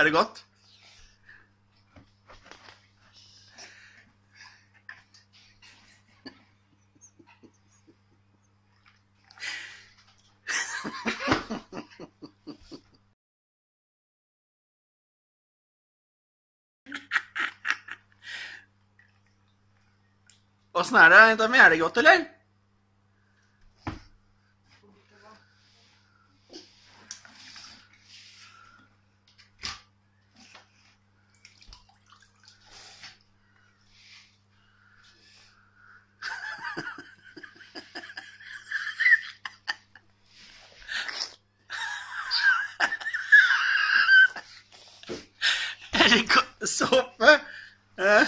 Er det godt? Åssen er det, jenta mi? Er det godt, eller? Er det godt såpe? Eh?